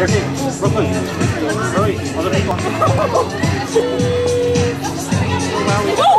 Brooklyn. Hurry, other people.